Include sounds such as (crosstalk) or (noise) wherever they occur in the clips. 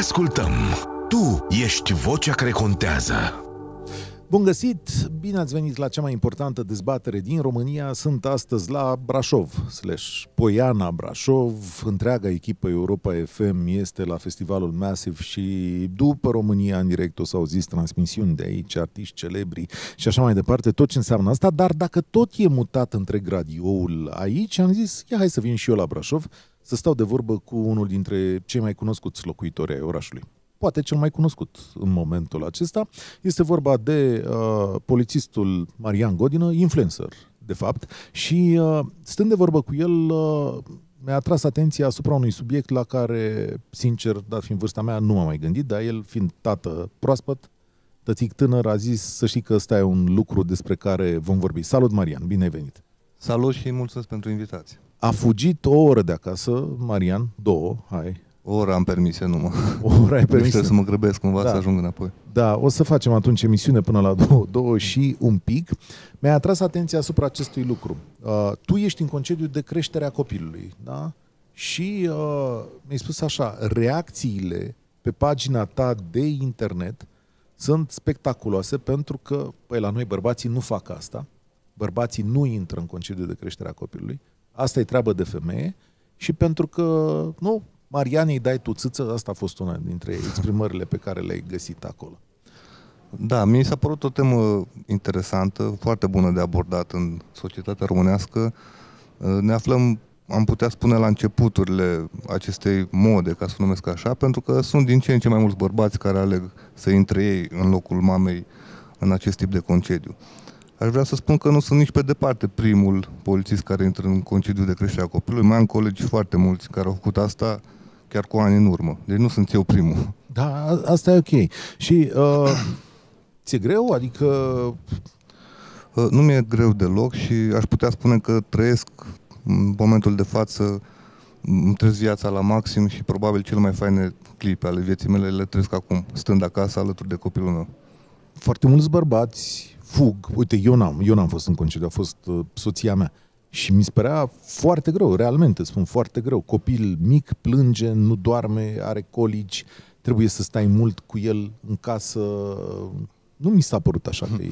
ascultăm. Tu ești vocea care contează. Bun găsit! Bine ați venit la cea mai importantă dezbatere din România. Sunt astăzi la Brașov, slash Poiana Brașov. Întreaga echipă Europa FM este la festivalul Massive și după România în direct o să auziți transmisiuni de aici, artiști celebri și așa mai departe, tot ce înseamnă asta. Dar dacă tot e mutat întreg radioul aici, am zis, ia hai să vin și eu la Brașov să stau de vorbă cu unul dintre cei mai cunoscuți locuitori ai orașului poate cel mai cunoscut în momentul acesta. Este vorba de uh, polițistul Marian Godină, influencer, de fapt, și uh, stând de vorbă cu el, uh, mi-a atras atenția asupra unui subiect la care, sincer, dat fiind vârsta mea, nu m-am mai gândit, dar el, fiind tată proaspăt, tătic tânăr, a zis să știi că ăsta e un lucru despre care vom vorbi. Salut, Marian, bine ai venit! Salut și mulțumesc pentru invitație! A fugit o oră de acasă, Marian, două, hai, o oră am permise numai. O oră ai permise. Trebuie să mă grăbesc cumva Da. să ajung înapoi. Da, o să facem atunci emisiune până la două, două și un pic. Mi-a atras atenția asupra acestui lucru. Uh, tu ești în concediu de creștere a copilului, da? Și uh, mi-ai spus așa, reacțiile pe pagina ta de internet sunt spectaculoase pentru că, păi, la noi bărbații nu fac asta. Bărbații nu intră în concediu de creștere a copilului. Asta e treabă de femeie. Și pentru că, nu, Marianei dai tu țâță, asta a fost una dintre (laughs) exprimările pe care le-ai găsit acolo. Da, mi s-a părut o temă interesantă, foarte bună de abordat în societatea românească. Ne aflăm, am putea spune, la începuturile acestei mode, ca să o numesc așa, pentru că sunt din ce în ce mai mulți bărbați care aleg să intre ei în locul mamei în acest tip de concediu. Aș vrea să spun că nu sunt nici pe departe primul polițist care intră în concediu de creștere a copilului. Mai am colegi foarte mulți care au făcut asta chiar cu ani în urmă. Deci nu sunt eu primul. Da, a- asta e ok. Și uh, ți-e greu? Adică Uh, Nu mi-e greu deloc și aș putea spune că trăiesc în momentul de față îmi trăiesc viața la maxim și probabil cele mai faine clipe ale vieții mele le trăiesc acum, stând acasă alături de copilul meu. foarte mulți bărbați fug. Uite, eu n-am, eu n-am fost în concediu, a fost uh, soția mea. Și mi se părea foarte greu, realmente, spun foarte greu. Copil mic, plânge, nu doarme, are colici, trebuie să stai mult cu el în casă. Nu mi s-a părut așa că e...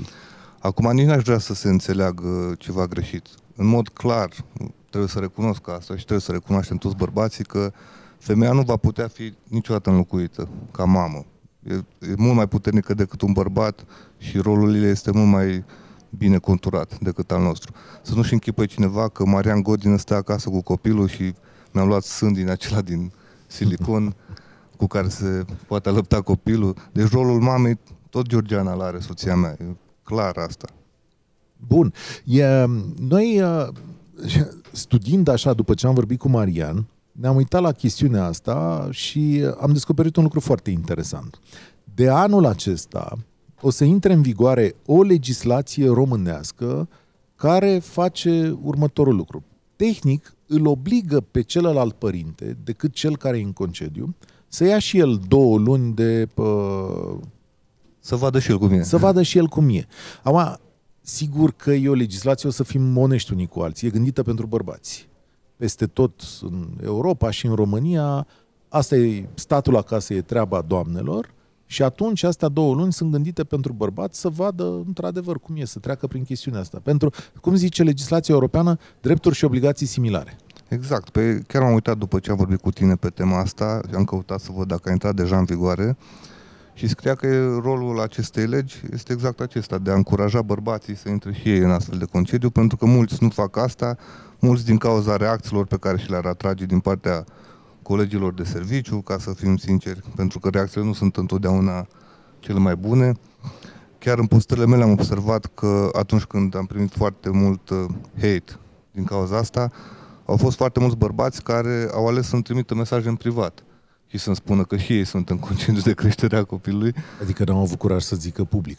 Acum nici n-aș vrea să se înțeleagă ceva greșit. În mod clar, trebuie să recunosc asta și trebuie să recunoaștem toți bărbații că femeia nu va putea fi niciodată înlocuită ca mamă. E, e mult mai puternică decât un bărbat și rolul ei este mult mai bine conturat decât al nostru. Să nu-și închipă cineva că Marian Godin stă acasă cu copilul și mi-am luat sân din acela din silicon cu care se poate alăpta copilul. Deci rolul mamei tot Georgiana l are soția mea. E clar asta. Bun. E, noi, uh, studiind așa, după ce am vorbit cu Marian, ne-am uitat la chestiunea asta și am descoperit un lucru foarte interesant. De anul acesta o să intre în vigoare o legislație românească care face următorul lucru. Tehnic, îl obligă pe celălalt părinte, decât cel care e în concediu, să ia și el două luni de uh, Să vadă și el cu mine. să vadă și el cum e. Acum, sigur că e o legislație, o să fim onești unii cu alții, e gândită pentru bărbați. Peste tot în Europa și în România, asta e statul acasă, e treaba doamnelor și atunci astea două luni sunt gândite pentru bărbați să vadă într-adevăr cum e, să treacă prin chestiunea asta. Pentru, cum zice legislația europeană, drepturi și obligații similare. Exact. Pe, chiar m-am uitat după ce am vorbit cu tine pe tema asta și am căutat să văd dacă a intrat deja în vigoare și scria că rolul acestei legi este exact acesta, de a încuraja bărbații să intre și ei în astfel de concediu, pentru că mulți nu fac asta, mulți din cauza reacțiilor pe care și le-ar atrage din partea colegilor de serviciu, ca să fim sinceri, pentru că reacțiile nu sunt întotdeauna cele mai bune. Chiar în postările mele am observat că atunci când am primit foarte mult uh, hate din cauza asta, au fost foarte mulți bărbați care au ales să-mi trimită mesaje în privat și să-mi spună că și ei sunt în concediu de creștere a copilului. Adică n-au avut curaj să zică public.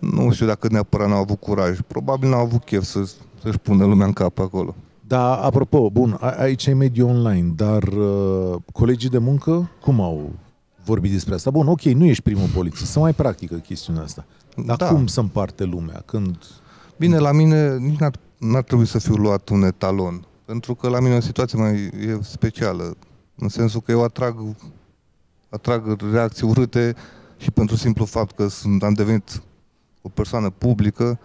Nu știu dacă neapărat n-au avut curaj. Probabil n-au avut chef să, să-și pună lumea în cap acolo. Da, apropo, bun, a- aici e mediul online, dar uh, colegii de muncă cum au vorbit despre asta? Bun, ok, nu ești primul polițist, să mai practică chestiunea asta. Dar Da. cum să împarte lumea? Când... Bine, la mine nici n-ar, n-ar trebui să fiu luat un etalon, pentru că la mine o situație mai e specială, în sensul că eu atrag atrag reacții urâte și pentru simplu fapt că sunt, am devenit o persoană publică,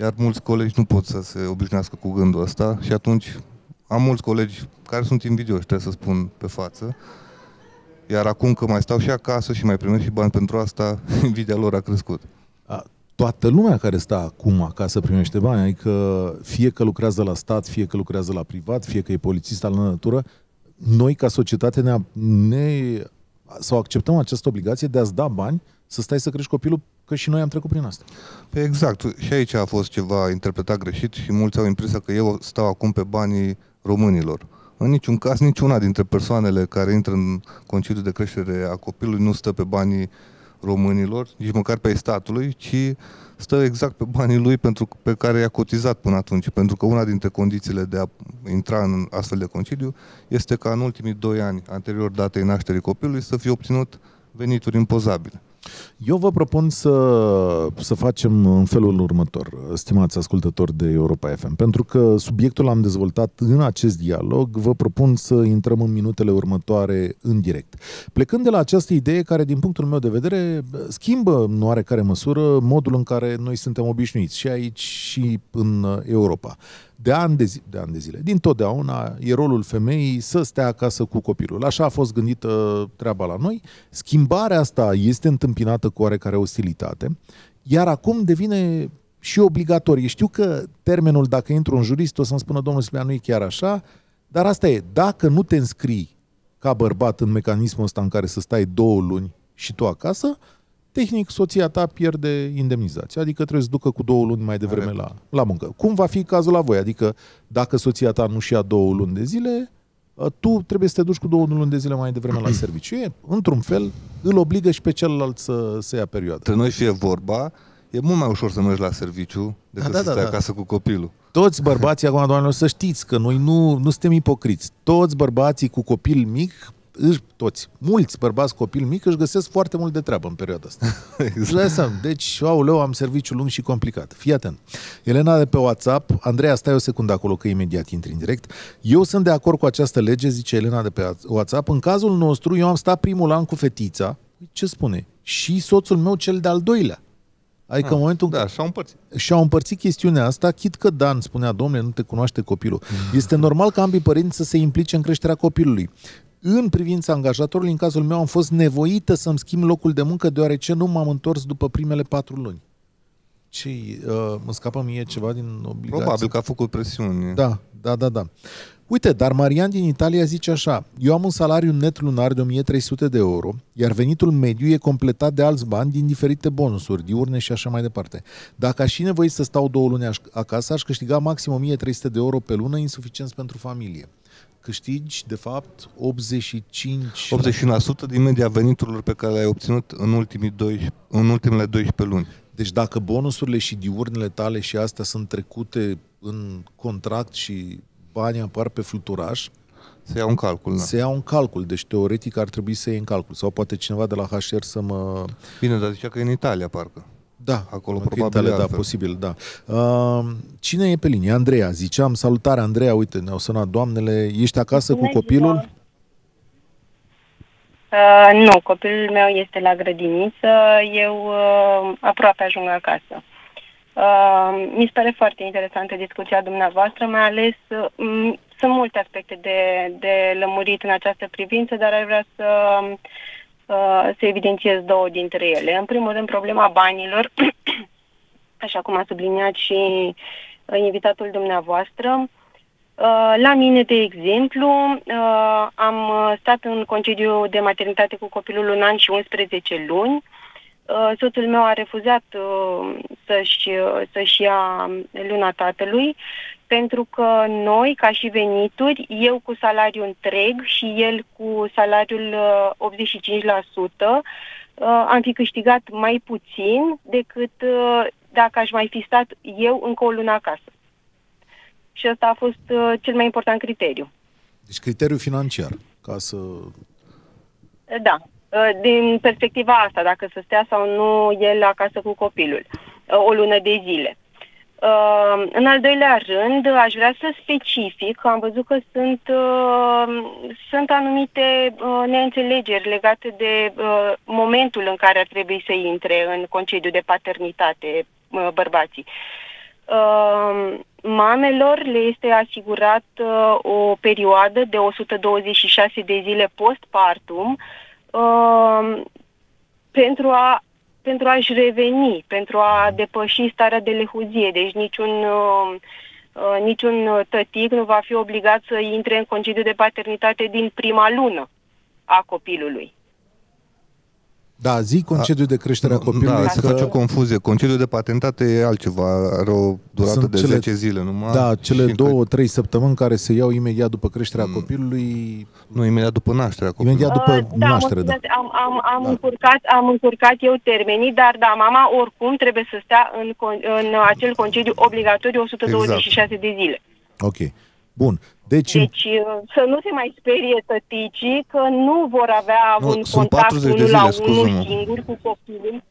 iar mulți colegi nu pot să se obișnuiască cu gândul ăsta și atunci am mulți colegi care sunt invidioși, trebuie să spun pe față, iar acum că mai stau și acasă și mai primesc și bani pentru asta, (laughs) invidia lor a crescut. A, toată lumea care stă acum acasă primește bani, adică fie că lucrează la stat, fie că lucrează la privat, fie că e polițist al natură, noi ca societate ne, ne sau acceptăm această obligație de a-ți da bani să stai să crești copilul, că și noi am trecut prin asta. Păi exact. Și aici a fost ceva interpretat greșit și mulți au impresia că eu stau acum pe banii românilor. În niciun caz, niciuna dintre persoanele care intră în concediu de creștere a copilului nu stă pe banii românilor, nici măcar pe statului, ci stă exact pe banii lui pentru, pe care i-a cotizat până atunci. Pentru că una dintre condițiile de a intra în astfel de concediu este ca în ultimii doi ani anterior datei nașterii copilului să fie obținut venituri impozabile. Eu vă propun să, să facem în felul următor, stimați ascultători de Europa FM, pentru că subiectul l-am dezvoltat în acest dialog, vă propun să intrăm în minutele următoare în direct. Plecând de la această idee care, din punctul meu de vedere, schimbă în oarecare măsură modul în care noi suntem obișnuiți și aici și în Europa de ani de, zi, de ani de zile. Din totdeauna e rolul femeii să stea acasă cu copilul. Așa a fost gândită treaba la noi. Schimbarea asta este întâmpinată cu oarecare ostilitate, iar acum devine și obligatorie. Știu că termenul, dacă intru în jurist, o să-mi spună domnul Silvia, nu e chiar așa, dar asta e, dacă nu te înscrii ca bărbat în mecanismul ăsta în care să stai două luni și tu acasă, tehnic soția ta pierde indemnizația, adică trebuie să ducă cu două luni mai devreme la, la muncă. Cum va fi cazul la voi? Adică dacă soția ta nu-și ia două luni de zile, ă, tu trebuie să te duci cu două luni de zile mai devreme la serviciu. E, într-un fel, îl obligă și pe celălalt să, să ia perioada. Între noi fie vorba, e mult mai ușor să mergi la serviciu decât da, da, să stai da, da. acasă cu copilul. Toți bărbații, acum, doamnelor, să știți că noi nu, nu suntem ipocriți. Toți bărbații cu copil mic își, toți, mulți bărbați copil mic își găsesc foarte mult de treabă în perioada asta. (laughs) exact. Deci, auleu, am serviciu lung și complicat. Fii atent. Elena de pe WhatsApp, Andreea, stai o secundă acolo că imediat intri în direct. Eu sunt de acord cu această lege, zice Elena de pe WhatsApp. În cazul nostru, eu am stat primul an cu fetița. Ce spune? Și soțul meu cel de-al doilea. Adică ah, în momentul da, și-au împărțit. Și-au împărțit chestiunea asta, chit că Dan spunea, domnule, nu te cunoaște copilul. Este normal ca ambii părinți să se implice în creșterea copilului în privința angajatorului, în cazul meu, am fost nevoită să-mi schimb locul de muncă deoarece nu m-am întors după primele patru luni. Ce uh, mă scapă mie ceva din obligație? Probabil că a făcut presiuni. Da, da, da, da. Uite, dar Marian din Italia zice așa, eu am un salariu net lunar de 1300 de euro, iar venitul mediu e completat de alți bani din diferite bonusuri, diurne și așa mai departe. Dacă aș fi nevoit să stau două luni acasă, aș câștiga maxim 1300 de euro pe lună, insuficient pentru familie câștigi, de fapt, 85... 81% din media veniturilor pe care le-ai obținut în, ultimii 12, în ultimele 12 luni. Deci dacă bonusurile și diurnele tale și astea sunt trecute în contract și banii apar pe fluturaș, se ia un calcul, da. Se ia un calcul, deci teoretic ar trebui să iei în calcul. Sau poate cineva de la HR să mă... Bine, dar zicea că e în Italia, parcă. Da, acolo probabil tale, Da, posibil, da. Uh, cine e pe linie? Andreea, ziceam. Salutare, Andreea, uite, ne-au sunat doamnele. Ești acasă Bună cu copilul? Uh, nu, copilul meu este la grădiniță, eu uh, aproape ajung acasă. Uh, mi se pare foarte interesantă discuția dumneavoastră, mai ales uh, sunt multe aspecte de, de lămurit în această privință, dar ar vrea să uh, Uh, să evidențiez două dintre ele. În primul rând, problema banilor, (clears throat) așa cum a subliniat și uh, invitatul dumneavoastră. Uh, la mine, de exemplu, am stat în concediu de maternitate cu copilul un an și 11 luni. Soțul meu a refuzat să-și, să-și ia luna tatălui pentru că noi, ca și venituri, eu cu salariul întreg și el cu salariul 85%, uh, uh, am fi câștigat mai puțin decât uh, dacă aș mai fi stat eu încă o lună acasă. Și ăsta a fost cel mai important criteriu. Deci criteriu financiar, ca să... Da, din perspectiva asta, dacă să stea sau nu el acasă cu copilul, o lună de zile. Uh, în al doilea rând, aș vrea să specific că am văzut că sunt, uh, sunt anumite uh, neînțelegeri legate de uh, momentul în care ar trebui să intre în concediu de paternitate uh, bărbații. Uh, mamelor le este asigurat uh, o perioadă de 126 de zile postpartum uh, pentru a pentru a-și reveni, pentru a depăși starea de lehuzie. Deci niciun, uh, uh, niciun tătic nu va fi obligat să intre în concediu de paternitate din prima lună a copilului. Da, zi concediu de creștere a copilului. Da, se face o confuzie. Concediu de patentate e altceva, are o durată Sunt de cele- 10 zile numai. Da, cele și două, trei săptămâni care se iau imediat după creșterea Mm. copilului. Nu, imediat după nașterea copilului. Imediat după Uh, da, naștere, mă da. scuzați, am, am, am, Da. încurcat, am încurcat eu termenii, dar da, mama oricum trebuie să stea în, con- în acel concediu obligatoriu 126 de zile. Ok. Bun. Deci, în- Deci uh, să nu se mai sperie tăticii că nu vor avea Nu, un sunt contact 40 de unul la zile, unul scuză-mă. singur cu copilul.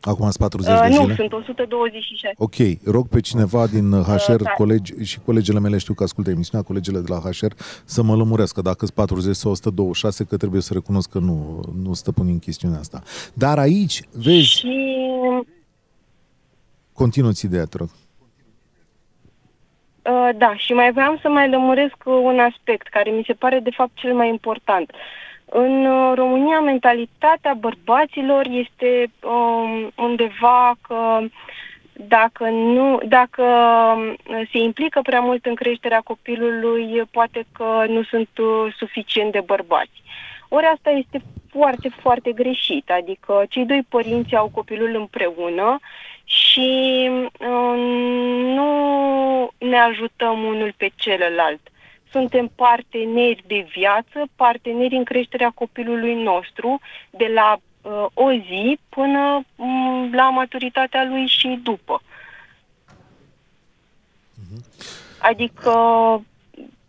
acum sunt 40 Uh, de nu, zile. sunt 126. Ok, rog pe cineva din HR, da. colegi și colegele mele știu că ascultă emisiunea, colegele de la HR, să mă lămurească dacă sunt 40 sau 126, că trebuie să recunosc că nu, nu stăpânim chestiunea asta. Dar aici, vezi, Și continuă-ți ideea, te rog. Uh, da, și mai vreau să mai lămuresc un aspect care mi se pare de fapt cel mai important. În uh, România, mentalitatea bărbaților este um, undeva că dacă, nu, dacă um, se implică prea mult în creșterea copilului, poate că nu sunt uh, suficient de bărbați. Ori asta este foarte, foarte greșit. Adică cei doi părinți au copilul împreună și uh, nu ne ajutăm unul pe celălalt. Suntem parteneri de viață, parteneri în creșterea copilului nostru, de la uh, o zi până um, la maturitatea lui și după. Adică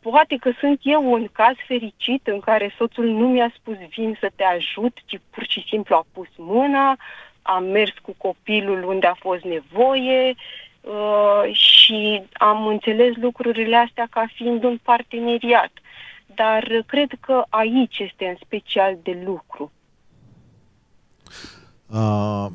poate că sunt eu un caz fericit în care soțul nu mi-a spus vin să te ajut, ci pur și simplu a pus mâna, am mers cu copilul unde a fost nevoie uh, și am înțeles lucrurile astea ca fiind un parteneriat. Dar cred că aici este în special de lucru. Uh,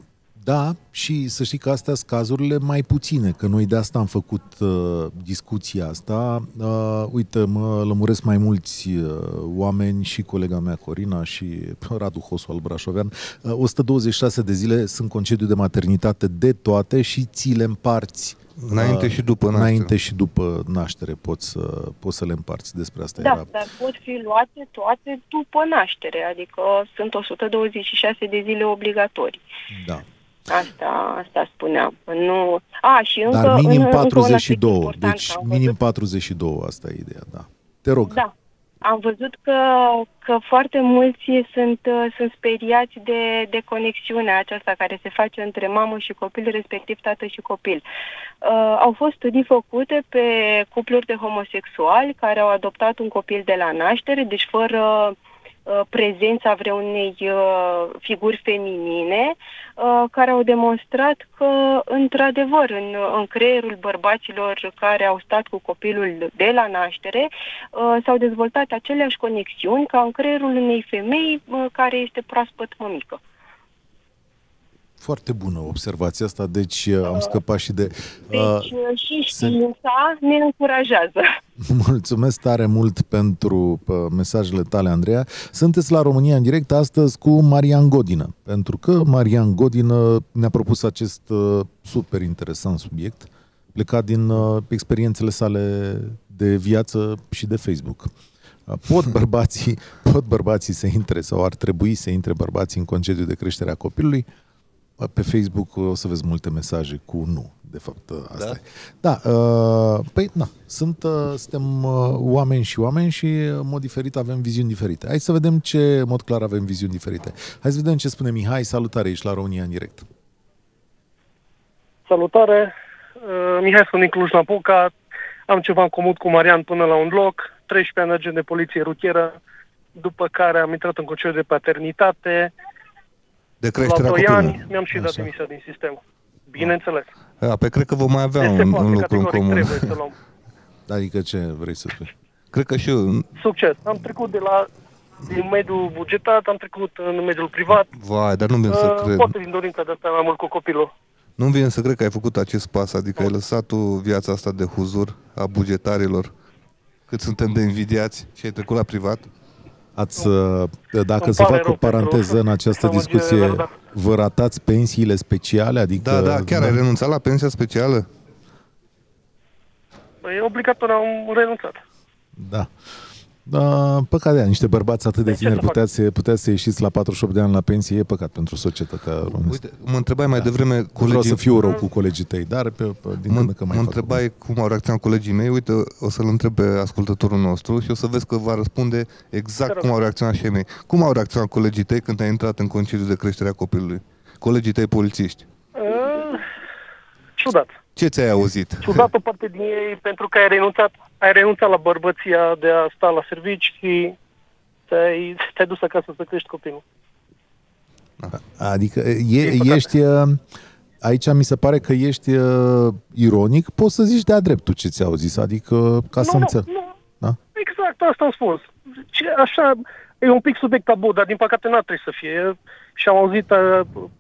da, și să știi că astea sunt cazurile mai puține, că noi de asta am făcut uh, discuția asta. Uh, uite, mă lămuresc mai mulți uh, oameni și colega mea Corina și (laughs) Radu Hosu al Brașovean. Uh, 126 de zile sunt concediu de maternitate de toate și ți le împarți Înainte uh, și după naștere. Înainte și după naștere poți să, poți să le împarți. Despre asta Da, era. dar pot fi luate toate după naștere, adică sunt 126 de zile obligatorii. Da. Asta, asta spuneam. Nu... A, și încă, Dar minim în, încă un aspect 42. important, Deci am minim văzut- 42, asta e ideea, da. Te rog. Da. Am văzut că, că foarte mulți sunt, uh, sunt speriați de, de conexiunea aceasta care se face între mamă și copil, respectiv tată și copil. Uh, au fost studii făcute pe cupluri de homosexuali care au adoptat un copil de la naștere, deci fără uh, prezența vreunei uh, figuri feminine, uh, care au demonstrat că, într-adevăr, în, în creierul bărbaților care au stat cu copilul de la naștere, uh, s-au dezvoltat aceleași conexiuni ca în creierul unei femei uh, care este proaspăt mămică. Foarte bună observația asta, deci uh, am scăpat și de... Deci Uh, uh, și se- știința ne încurajează. (laughs) mulțumesc tare mult pentru uh, mesajele tale, Andreea. Sunteți la România în direct astăzi cu Marian Godină, pentru că Marian Godină ne-a propus acest uh, super interesant subiect, plecat din uh, experiențele sale de viață și de Facebook. Uh, Pot (laughs) bărbații, pot bărbații să intre sau ar trebui să intre bărbații în concediu de creștere a copilului? Uh, Pe Facebook o să vezi multe mesaje cu nu, de fapt, uh, asta Da? e. Da, uh, păi, na, sunt, uh, suntem uh, oameni și oameni și în mod diferit avem viziuni diferite. Hai să vedem ce, în mod clar, avem viziuni diferite. Hai să vedem ce spune Mihai. Salutare, ești la România în direct. Salutare, Uh, Mihai sunt din Cluj-Napoca, am ceva în comun cu Marian până la un loc, 13 ani agent de poliție rutieră, după care am intrat în concediu de paternitate, De la creșterea 2 copilului. ani mi-am și dat Așa. demisia din sistem. Bineînțeles. A, pe cred că vom mai avea Este un, poate, un lucru în categoric comun. trebuie să (laughs) luăm. Adică ce vrei să spui? Cred că și eu, Succes. Am trecut de la din mediul bugetat, am trecut în mediul privat. vai, dar nu vine să Uh, cred. poate din dorința de a sta mai mult cu copilul. Nu vine să cred că ai făcut acest pas, adică ai lăsat tu viața asta de huzur a bugetarilor, cât suntem de invidiați și ai trecut la privat. Ați, uh, dacă Îmi să pare fac o rău paranteză pentru în această dezamăgire, discuție, dar da. vă ratați pensiile speciale? Adică, Da, da, chiar ai renunțat la pensia specială? Păi, obligatoriu am renunțat. Da. Da, păcat de niște bărbați atât de Păi ce tineri să fac? puteați, să- puteți să ieșiți la 48 de ani la pensie, e păcat pentru societatea românească. Uite, mă întrebai mai devreme Vreau colegii... să fiu rău cu colegii tăi, dar pe, pe, din Mă, când în când mai mă fac întrebai cum au reacționat colegii mei, uite, o să-l întreb pe ascultătorul nostru și o să vezi că va răspunde exact Te rog. cum au reacționat și ei mei. Cum au reacționat colegii tăi când ai intrat în concediu de creștere a copilului? Colegii tăi polițiști. Uh, ciudat. Ce ți-ai auzit? Ciudat o parte din ei pentru că ai renunțat, ai renunțat la bărbăția de a sta la servici și te-ai, te-ai dus acasă să crești copilul. Adică e, Din păcate. ești... uh, Aici mi se pare că ești uh, ironic, poți să zici de-a dreptul ce ți-au zis, adică ca să nu, înțeleg. nu, nu. Da? Exact, asta am spus. Ce, așa, e un pic subiect tabu, dar din păcate n-ar trebui să fie. Și am auzit uh, co-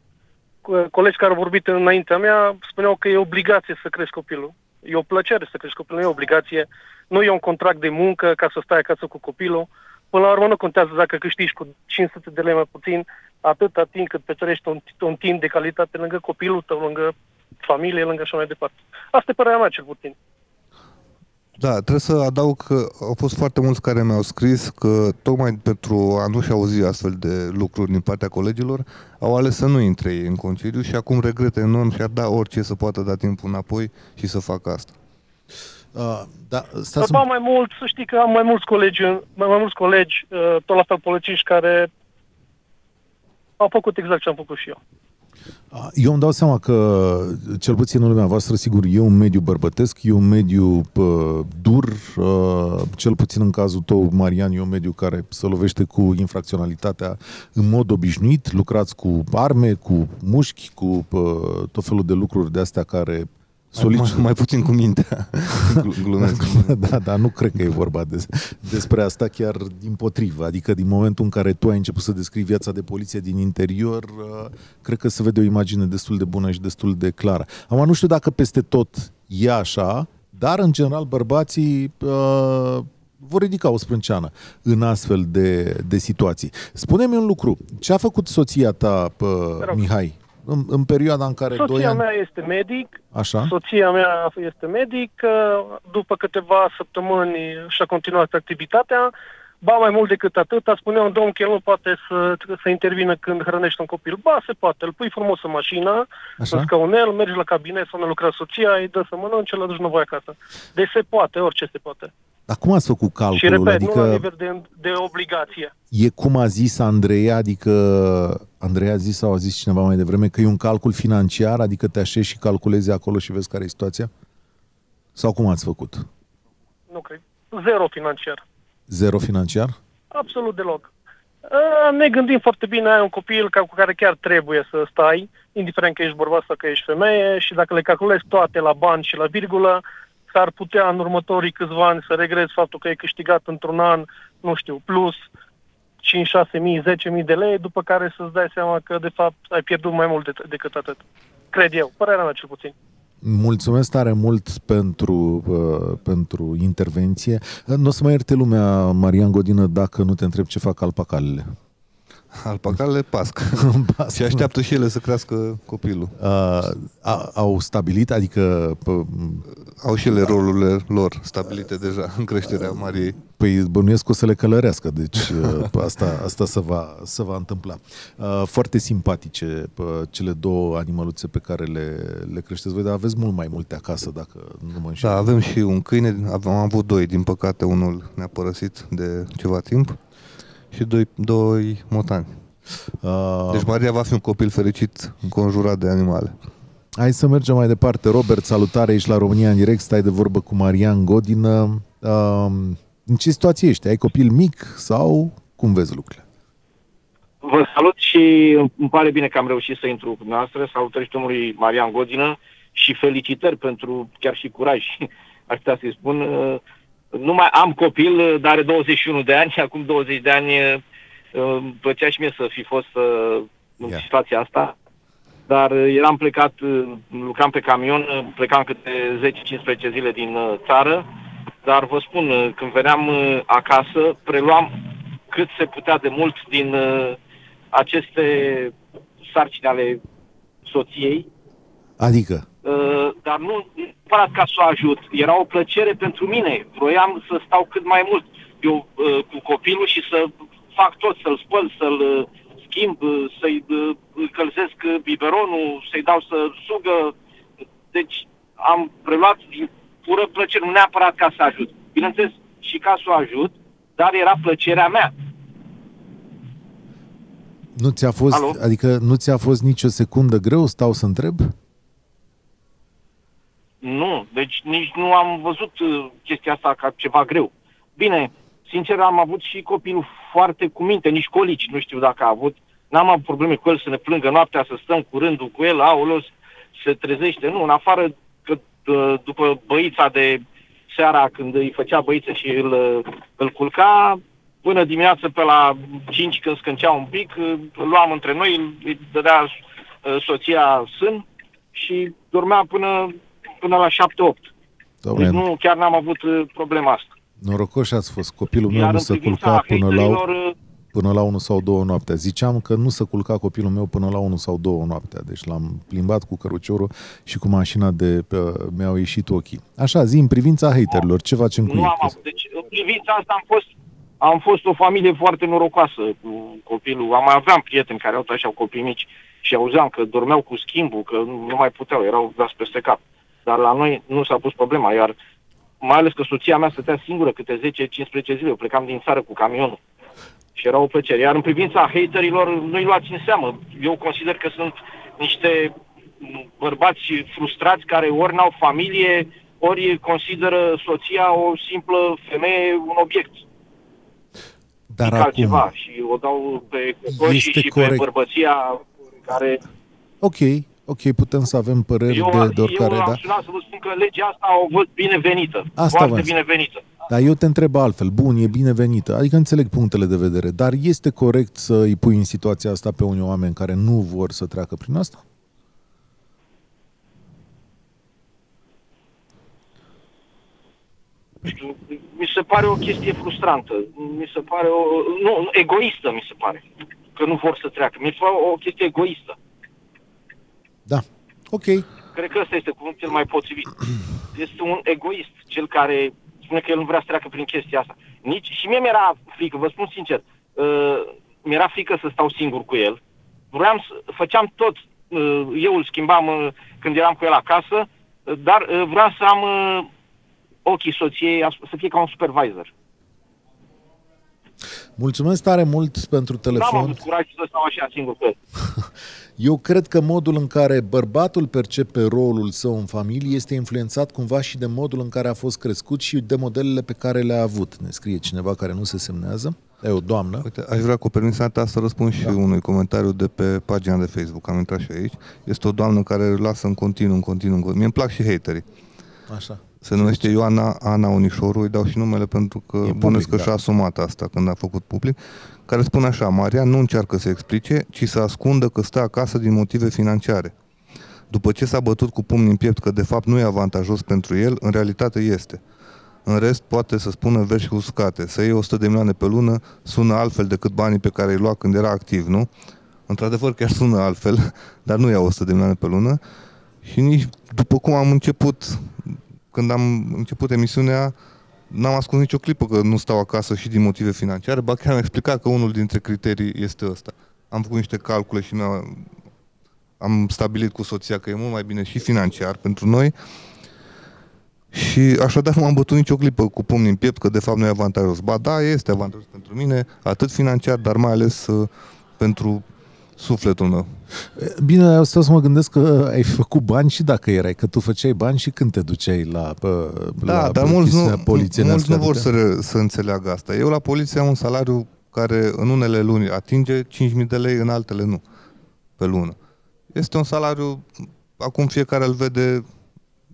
colegi care au vorbit înaintea mea, spuneau că e obligație să crești copilul. E o plăcere să crești copilul, nu e obligație. Nu e un contract de muncă ca să stai acasă cu copilul. Până la urmă nu contează dacă câștigi cu 500 de lei mai puțin, atâta timp cât petrești un, un timp de calitate lângă copilul tău, lângă familie, lângă așa mai departe. Asta e părerea mea cel puțin. Da, trebuie să adaug că au fost foarte mulți care mi-au scris că tocmai pentru a nu-și auzi astfel de lucruri din partea colegilor, au ales să nu intre ei în concediu și acum regretă enorm și ar da orice să poată da timpul înapoi și să facă asta. Uh, da, Dar stați ba un... mai mult, să știi că am mai mulți colegi, mai, mai mulți colegi, uh, tot la fel polițiști, care au făcut exact ce am făcut și eu. Uh, Eu îmi dau seama că, cel puțin în lumea voastră, sigur, e un mediu bărbătesc, e un mediu uh, dur, uh, cel puțin în cazul tău, Marian, e un mediu care se lovește cu infracționalitatea în mod obișnuit, lucrați cu arme, cu mușchi, cu uh, tot felul de lucruri de astea care solicită... Mai, mai puțin cu mintea. (laughs) Glu- Glumesc. (laughs) da, dar nu cred că e vorba de, despre asta, chiar din potrivă. Adică din momentul în care tu ai început să descrii viața de poliție din interior, uh, cred că se vede o imagine destul de bună și destul de clară. Acum, nu știu dacă peste tot e așa, dar în general bărbații uh, vor ridica o sprânceană în astfel de, de situații. Spune-mi un lucru. Ce a făcut soția ta, pă, rog. Mihai, în, în perioada în care doi Soția ani... mea este medic, Așa? soția mea este medic, uh, după câteva săptămâni și-a continuat activitatea, ba mai mult decât atât, spunea un domn că el nu poate să, să intervină când hrănește un copil. Ba, se poate, îl pui frumos în mașină, Așa? în scaunel, mergi la cabinet să ne lucra soția, îi dă să mănânce, îl duci înapoi acasă. Deci se poate, orice se poate. Dar cum ați făcut Și calculul? repet, nu la adică... nivel de, de obligație. E cum a zis Andreea, adică Andreea a zis sau a zis cineva mai devreme că e un calcul financiar, adică te așezi și calculezi acolo și vezi care e situația? Sau cum ați făcut? Nu cred. Zero financiar. Zero financiar? Absolut deloc. Uh, Ne gândim foarte bine, ai un copil ca, cu care chiar trebuie să stai, indiferent că ești bărbat sau că ești femeie și dacă le calculezi toate la bani și la virgulă, s-ar putea în următorii câțiva ani să regrezi faptul că ai câștigat într-un an, nu știu, plus 5, 6 mii, 10 mii de lei, după care să-ți dai seama că de fapt ai pierdut mai mult de, decât atât. Cred eu, părerea mea cel puțin. Mulțumesc tare mult pentru, uh, pentru intervenție. Nu o să mai ierte lumea, Marian Godină, dacă nu te întreb ce fac alpacalele. Alpacalele pasc. (laughs) Pasc. și așteaptă și ele să crească copilul. Uh, a, au stabilit, adică p- Au și ele rolurile lor stabilite deja în creșterea Mariei. Păi bănuiesc că o să le călărească, deci uh, asta, asta se, va, se va întâmpla. Uh, Foarte simpatice uh, cele două animăluțe pe care le, le creșteți voi, dar aveți mult mai multe acasă, dacă nu mă înșel. Da, avem și un câine, am avut doi, din păcate unul ne-a părăsit de ceva timp și doi, doi motani. Uh, Deci Maria va fi un copil fericit înconjurat de animale. Hai să mergem mai departe. Robert, salutare, ești la România în direct, stai de vorbă cu Marian Godină. Uh, în ce situație ești? Ai copil mic sau cum vezi lucrurile? Vă salut și îmi pare bine că am reușit să intru cu dumneavoastră. Salutări și domnului Marian Godină și felicitări pentru chiar și curaj, (laughs) aș putea să-i spun. Uh, nu mai am copil, uh, dar are 21 de ani, (laughs) acum 20 de ani uh, îmi plăcea și mie să fi fost în yeah. situația asta, dar eram plecat, lucram pe camion, plecam câte 10-15 zile din țară, dar vă spun, când veneam acasă, preluam cât se putea de mult din aceste sarcini ale soției. Adică? Uh, dar nu neapărat ca să o ajut. Era o plăcere pentru mine. Vroiam să stau cât mai mult eu uh, cu copilul și să fac tot, să-l spăl, să-l uh, schimb, uh, să-i uh, încălzesc biberonul, să-i dau să sugă. Deci am preluat din pură plăcere, nu neapărat ca să ajut. Bineînțeles, și ca să o ajut, dar era plăcerea mea. Nu ți-a fost, Alo? adică nu ți-a fost nicio secundă greu, stau să întreb? Nu, deci nici nu am văzut uh, chestia asta ca ceva greu. Bine, sincer, am avut și copilul foarte cu minte, nici colici, nu știu dacă a avut. N-am avut probleme cu el să ne plângă noaptea, să stăm cu rândul cu el, aoleu, se trezește. Nu, în afară că uh, după băița de seara când îi făcea băiță și îl, uh, îl culca, până dimineață pe la 5 când scâncea un pic, îl luam între noi, îi dădea soția sân și dormea până până la 7-8. Deci nu, chiar n-am avut uh, problema asta. Norocoși ați fost. Copilul meu Iar nu se culca până la, uh, până la 1 sau 2 noaptea. Ziceam că nu se culca copilul meu până la 1 sau 2 noaptea. Deci l-am plimbat cu căruciorul și cu mașina de pe, mi-au ieșit ochii. Așa, zi, în privința haterilor, ce facem cu nu ei? Am avut. Deci, în privința asta am fost, am fost o familie foarte norocoasă cu copilul. Am aveam prieteni care au așa copii mici și auzeam că dormeau cu schimbul, că nu mai puteau, erau dați peste cap. Dar la noi nu s-a pus problema, iar mai ales că soția mea stătea singură câte 10-15 zile. Eu plecam din țară cu camionul. Și era o plăcere. Iar în privința haterilor, nu-i luați în seamă. Eu consider că sunt niște bărbați frustrați care ori n-au familie, ori consideră soția o simplă femeie, un obiect. Dar acum... altceva. Și o dau pe cocoșii și corect. pe bărbăția care... Ok, Ok, putem să avem păreri eu, de, de oricare, eu da? Eu am să vă spun că legea asta o văd binevenită. Asta foarte binevenită. Dar eu te întreb altfel. Bun, e binevenită. Adică înțeleg punctele de vedere. Dar este corect să îi pui în situația asta pe unii oameni care nu vor să treacă prin asta? mi se pare o chestie frustrantă. Mi se pare o... Nu, egoistă mi se pare. Că nu vor să treacă. Mi se pare o chestie egoistă. Da. Ok. Cred că ăsta este cuvântul cel mai potrivit. (clears throat) Este un egoist, cel care spune că el nu vrea să treacă prin chestia asta. Nici, și mie mi-era frică, vă spun sincer, uh, mi-era frică să stau singur cu el. Vreau să, făceam tot, uh, eu îl schimbam uh, când eram cu el acasă, uh, dar uh, vreau să am uh, ochii soției, să fie ca un supervisor. Mulțumesc tare mult pentru telefon. Nu am avut curaj să stau așa singur cu (laughs) el. Eu cred că modul în care bărbatul percepe rolul său în familie este influențat cumva și de modul în care a fost crescut și de modelele pe care le-a avut. Ne scrie cineva care nu se semnează. E o doamnă. Uite, aș vrea cu permisiunea ta să răspund și da. unui comentariu de pe pagina de Facebook. Am intrat și aici. Este o doamnă care lasă în continuu, în continuu, în continuu. Mie îmi plac și haterii. Așa. Se numește Ioana Ana Unișoru, îi dau și numele pentru că bănuiesc că da. și-a asumat asta când a făcut public, care spune așa, Maria nu încearcă să explice, ci să ascundă că stă acasă din motive financiare. După ce s-a bătut cu pumnii în piept că de fapt nu e avantajos pentru el, în realitate este. În rest, poate să spună versi uscate. Să iei 100 de milioane pe lună sună altfel decât banii pe care îi lua când era activ, nu? Într-adevăr, chiar sună altfel, (laughs) dar nu ia 100 de milioane pe lună. Și nici după cum am început când am început emisiunea, n-am ascuns nicio clipă că nu stau acasă și din motive financiare, ba chiar am explicat că unul dintre criterii este ăsta. Am făcut niște calcule și mi am stabilit cu soția că e mult mai bine și financiar pentru noi și așadar nu am bătut nicio clipă cu pumnii în piept că de fapt nu e avantajos. Ba da, este avantajos pentru mine, atât financiar, dar mai ales uh, pentru sufletul meu. Bine, stau să mă gândesc că ai făcut bani și dacă erai, că tu făceai bani și când te duceai la pe, Da, la dar mulți nu, mulți nu vor să, să înțeleagă asta. Eu la poliție am un salariu care în unele luni atinge 5.000 de lei, în altele nu, pe lună. Este un salariu acum fiecare îl vede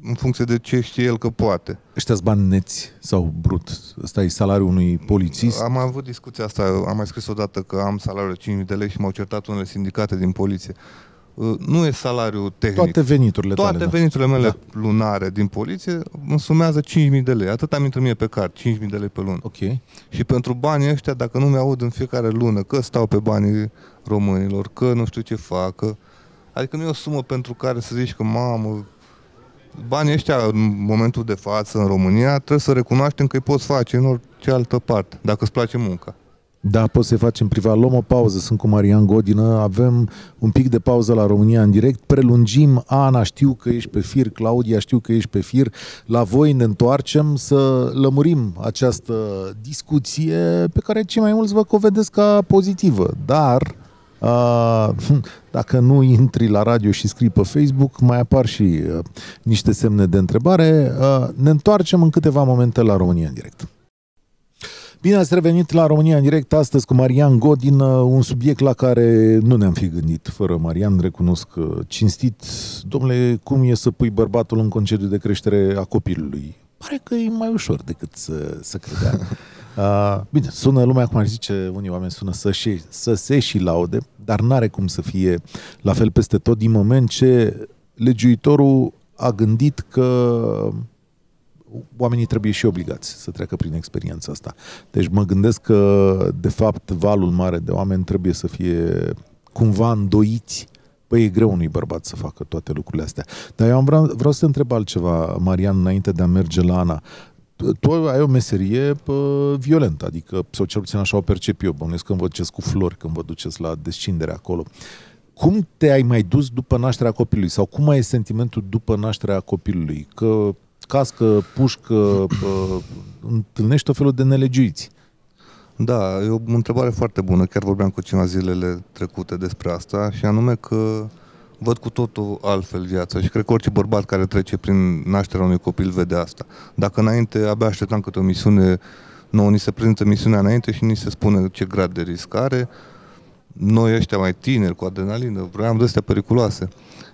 în funcție de ce știe el că poate. Ăștia bani neți sau brut? Ăsta e salariul unui polițist? Am avut discuția asta, am mai scris odată că am salariul de 5.000 de lei și m-au certat unele sindicate din poliție. Uh, nu e salariul tehnic. Toate veniturile Toate tale, da. veniturile mele Da. lunare din poliție îmi sumează 5.000 de lei. Atât am intrat mie pe card, 5.000 de lei pe lună. Ok. Și pentru banii ăștia, dacă nu mi-aud în fiecare lună că stau pe banii românilor, că nu știu ce fac, că... adică nu e o sumă pentru care să zici că, mamă, banii ăștia în momentul de față în România trebuie să recunoaștem că îi poți face în orice altă parte, dacă îți place munca. Da, poți să facem privat. Luăm o pauză, sunt cu Marian Godină, avem un pic de pauză la România în direct, prelungim, Ana, știu că ești pe fir, Claudia, știu că ești pe fir, la voi ne întoarcem să lămurim această discuție pe care cei mai mulți vă o vedeți ca pozitivă, dar Uh, dacă nu intri la radio și scrii pe Facebook, mai apar și uh, niște semne de întrebare. Uh, ne întoarcem în câteva momente la România în direct. Bine ați revenit la România în direct astăzi cu Marian Godin, un subiect la care nu ne-am fi gândit. Fără Marian, recunosc că cinstit, domnule, cum e să pui bărbatul în concediu de creștere a copilului? Pare că e mai ușor decât să, să credea. (laughs) Uh, bine, sună lumea, cum ar zice unii oameni, sună să, și, să se și laude, dar n-are cum să fie la fel peste tot din moment ce legiuitorul a gândit că oamenii trebuie și obligați să treacă prin experiența asta. Deci mă gândesc că, de fapt, valul mare de oameni trebuie să fie cumva îndoiți Păi e greu unui bărbat să facă toate lucrurile astea. Dar eu am vreau, vreau să te întreb altceva, Marian, înainte de a merge la Ana. Tu ai o meserie pă, violentă, adică, sau cel puțin așa o percep eu, bănuiesc când vă duceți cu flori, când vă duceți la descindere acolo. Cum te-ai mai dus după nașterea copilului? Sau cum ai sentimentul după nașterea copilului? Că cască, pușcă, pă, întâlnești tot felul de nelegiuiți. Da, e o întrebare foarte bună. Chiar vorbeam cu cineva zilele trecute despre asta și anume că văd cu totul altfel viața și cred că orice bărbat care trece prin nașterea unui copil vede asta. Dacă înainte abia așteptam câte o misiune, nouă ni se prezintă misiunea înainte și ni se spune ce grad de risc are, noi ăștia mai tineri, cu adrenalină, vroiam de astea periculoase.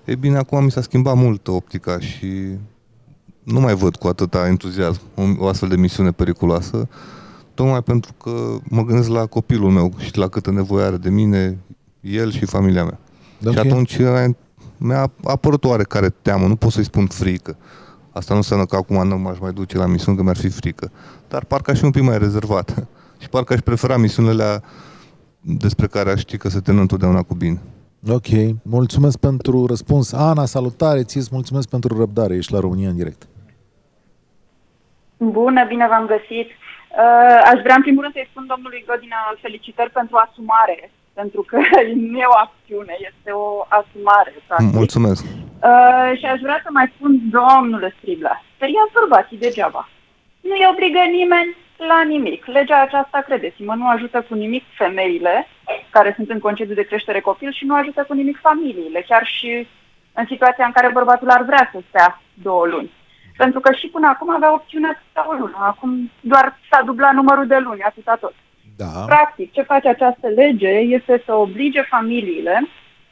Ei bine, acum mi s-a schimbat mult optica și nu mai văd cu atâta entuziasm o astfel de misiune periculoasă, tocmai pentru că mă gândesc la copilul meu și la câtă nevoie are de mine, el și familia mea. Da, și ok. atunci mi-a apărut oarecare teamă, nu pot să-i spun frică. Asta nu înseamnă că acum nu m-aș mai duce la misiuni, că mi-ar fi frică. Dar parcă aș fi un pic mai rezervat. (laughs) și parcă aș prefera misiunile alea despre care aș ști că se termină întotdeauna cu bine. Ok, mulțumesc pentru răspuns. Ana, salutare, ție îți mulțumesc pentru răbdare, ești la România în direct. Bună, bine v-am găsit. Uh, aș vrea în primul rând să-i spun domnului Godina felicitări pentru asumare, pentru că nu e o acțiune, este o asumare. Practic. Mulțumesc! Uh, și aș vrea să mai spun, domnule Stribla, speriați bărbații degeaba. Nu îi obligă nimeni la nimic. Legea aceasta, credeți-mă, nu ajută cu nimic femeile care sunt în concediu de creștere copil și nu ajută cu nimic familiile, chiar și în situația în care bărbatul ar vrea să stea două luni. Pentru că și până acum avea opțiunea să stea o lună. Acum doar s-a dublat numărul de luni, atâta tot. Da. Practic, ce face această lege este să oblige familiile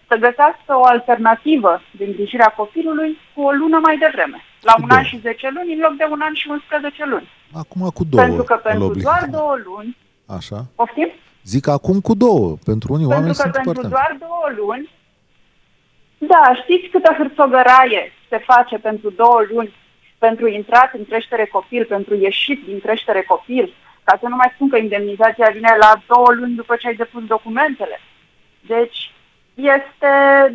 să găsească o alternativă de îngrijire a copilului cu o lună mai devreme. La Cu un două. an și 10 luni în loc de un an și 11 luni. Acum cu două. pentru că îl pentru oblig. doar două luni, Așa. poftim? Zic acum cu două. Pentru unii oameni Pentru că sunt pentru foarte... doar două luni, da, știți câtă hârțogăraie se face pentru două luni pentru intrat în creștere copil, pentru ieșit din creștere copil, ca să nu mai spun că indemnizația vine la două luni după ce ai depus documentele. Deci, este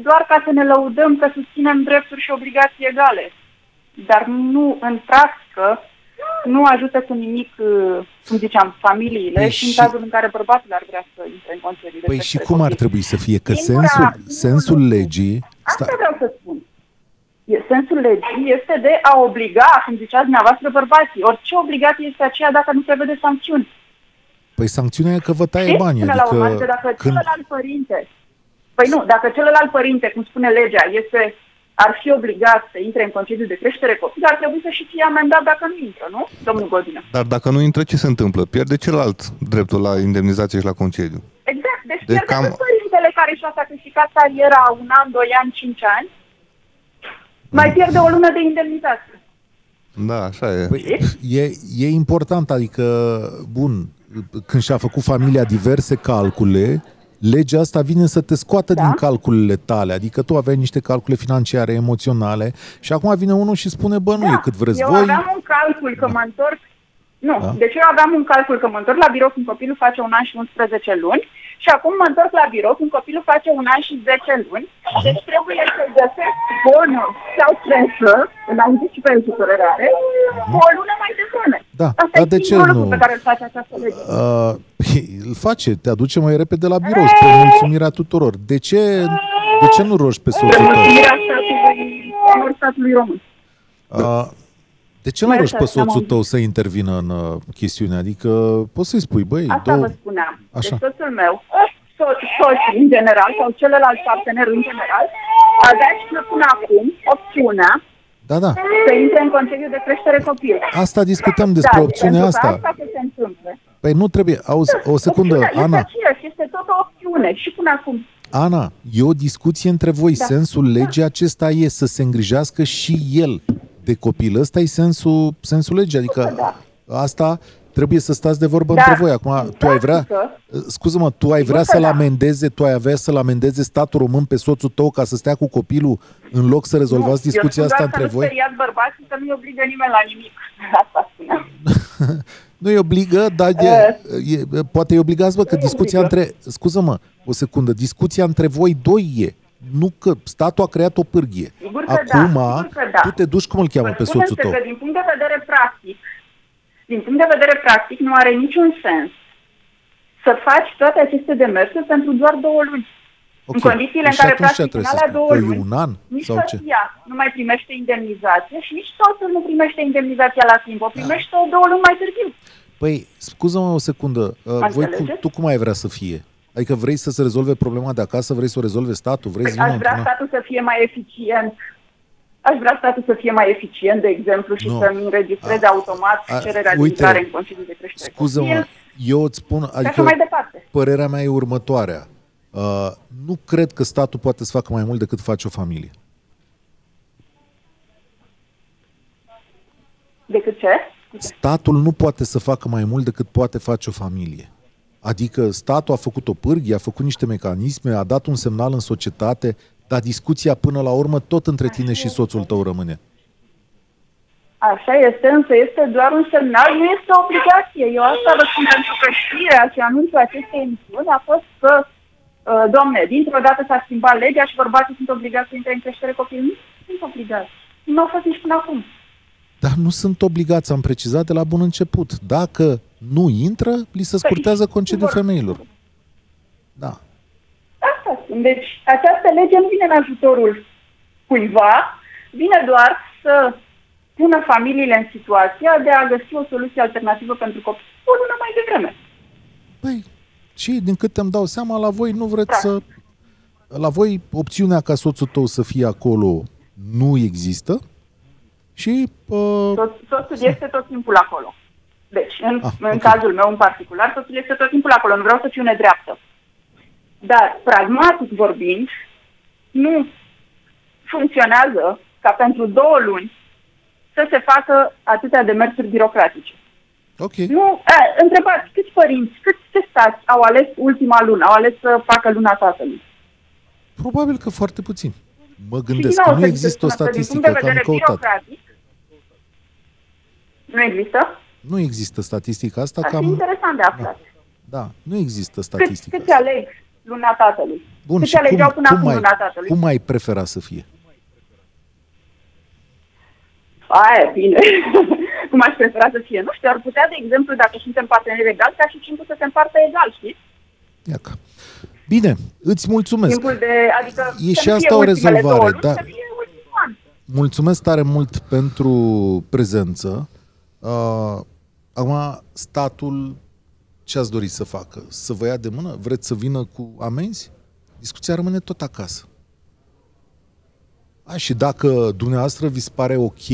doar ca să ne lăudăm că susținem drepturi și obligații egale. Dar nu, în practică, nu ajută cu nimic, uh, cum ziceam, familiile Păi și în și- cazul în care bărbatul ar vrea să intre în concediu de Păi și creștere cum ar copil. trebui să fie? Că Singura- sensul, nu, sensul nu. legii... Asta Sta, vreau să spun. E- Sensul legii este de a obliga, cum ziceați dumneavoastră, bărbații. Orice obligație este aceea dacă nu prevede sancțiuni. păi sancțiunea e că vă taie Știți? banii. Până la urmă, Adică adică dacă când... celălalt părinte... Păi nu, dacă celălalt părinte, cum spune legea, este ar fi obligat să intre în concediu de creștere copil, ar trebui să și fie amendat dacă nu intră, nu, domnul Godină? Dar dacă nu intră, ce se întâmplă? Pierde celălalt dreptul la indemnizație și la concediu. Exact, deci, Deci deci pierde cam- cam... părintele care și-a sacrificat cariera un an, doi ani, cinci ani mai pierde o lună de indemnizație. Da, așa e. Păi, e, e important, adică, bun, când și-a făcut familia diverse calcule, legea asta vine să te scoată Da. din calculele tale, adică tu aveai niște calcule financiare, emoționale și acum vine unul și spune, bă, nu e cât vreți eu voi. aveam un calcul că mă întorc... Nu, Da. deci eu aveam un calcul că mă întorc la birou când copilul face un an și 11 luni și acum mă întorc la birou când copilul face un an și 10 luni. Deci trebuie să găsesc bonus sau stresă, înainte și pentru tolerare, cu o lună mai devreme. Da, Asta dar e de ce singurul nu? lucru pe care îl face această lege. Uh, (laughs) îl face, te aduce mai repede la birou, spre mulțumirea tuturor. De ce, de ce nu rogi pe soțul tău? Mulțumirea statului, onor statului român. Uh, de ce nu Mai rogi pe iertați, n-am soțul auzit. tău să intervină în uh, chestiune? Adică poți să-i spui, băi, Asta două... vă spuneam. Așa. Deci soțul meu, so- soții în general sau celălalt partener în general, avea și până acum opțiunea Da, da. să intre în concediu de creștere copil. Asta discutăm despre da, opțiunea pentru că asta. asta să se întâmple. Păi nu trebuie, auzi, o secundă, Opțiunea Ana, Este aceeași, este tot o opțiune și până acum. Ana, e o discuție între voi. Da. Sensul legii acesta e să se îngrijească și el de copil. Ăsta e sensul, sensul legii, adică Da. asta trebuie să stați de vorbă Da. între voi. Acum, tu ai vrea, practică, scuză-mă, tu ai vrea Sigur că să-l da. amendeze, tu ai avea să-l amendeze statul român pe soțul tău ca să stea cu copilul în loc să rezolvați nu, discuția eu spun asta doar între să nu voi? speriați bărbații să nu-i obligă nimeni la nimic. (laughs) Asta spuneam. (laughs) Nu e obligă, dar e, e, poate e obligați, bă, că Nu e discuția obligă. între... Scuză-mă, o secundă. Discuția între voi doi e. Nu că statul a creat o pârghie. Sigur că Acum, da, sigur că da. tu te duci, cum îl cheamă Vă pe spun soțul însă tău? că din punct de vedere practic, din punct de vedere practic, nu are niciun sens să faci toate aceste demersuri pentru doar două luni. Ok. În condițiile în Și care, atunci ce practic, trebuie în să alea spun? două Că e luni, un an? nici Sau ce? soția nu mai primește indemnizație și nici soțul nu primește indemnizația la timp. O primește două luni mai târziu. Păi, scuză-mă o secundă. Uh, voi, cu, înțelegeți? tu cum ai vrea să fie? Adică vrei să se rezolve problema de acasă, vrei să o rezolve statul, vrei să Păi vină aș vrea într-una? statul să fie mai eficient. Aș vrea statul să fie mai eficient, de exemplu, și Nu. să-mi înregistreze A- automat a- cererea de uite, intrare în concediu de creștere Scuză-mă, copil, eu îți spun, și așa adică mai departe. părerea mea e următoarea. Uh, nu cred că statul poate să facă mai mult decât face o familie. Decât ce? Statul nu poate să facă mai mult decât poate face o familie. Adică statul a făcut o pârghie, a făcut niște mecanisme, a dat un semnal în societate, dar discuția până la urmă tot între tine și soțul tău rămâne. Așa este, însă este doar un semnal, nu este o obligație. Eu asta vă spun pentru că știrea și anunțul acestei emisiuni a fost că, uh, domne, dintr-o dată s-a schimbat legea și bărbații sunt obligați să intre în creștere copil. Nu sunt obligați. Nu au fost nici până acum. Dar nu sunt obligați, am precizat de la bun început. Dacă nu intră, li se scurtează concediul sigur. femeilor. Da. Asta spun. Deci această lege nu vine în ajutorul cuiva, vine doar să pună familiile în situația de a găsi o soluție alternativă pentru copii o lună mai devreme. Păi, și din câte îmi dau seama, la voi nu vreți Da. să... La voi opțiunea ca soțul tău să fie acolo nu există și uh, Tot, soțul este tot timpul acolo. Deci, în, Ah, în ok. cazul meu în particular, soțul este tot timpul acolo. Nu vreau să fiu nedreaptă. Dar, pragmatic vorbind, nu funcționează ca pentru două luni să se facă atâtea demersuri birocratice. ok. Nu, a, întrebați câți părinți, câți stați au ales ultima lună, au ales să facă luna tatălui. Probabil că foarte puțin. Mă Și gândesc din că nou nu să vi se există o spună că din statistică, punct de că am vedere căutat. birocratic, nu există? Nu există statistica asta, Ar fi cam... interesant de aflat. Da, nu există Cât, statistica câți asta. aleg luna tatălui? Bun, câți și cum, alegeau până cum, acum ai, luna tatălui? cum ai prefera să fie? Aia, bine. (laughs) cum aș prefera să fie? Nu știu, ar putea, de exemplu, dacă suntem parteneri egali, ca și timpul să se împartă egal, știți? Iaca. Bine, îți mulțumesc. Timpul de, adică E să și nu asta fie o ultimele rezolvare, două luni, da. Să fie ultimul an. Mulțumesc tare mult pentru prezență. Uh, acum, statul ce ați dori să facă? Să vă ia de mână? Vreți să vină cu amenzi? Discuția rămâne tot acasă. A, și dacă dumneavoastră vi se pare ok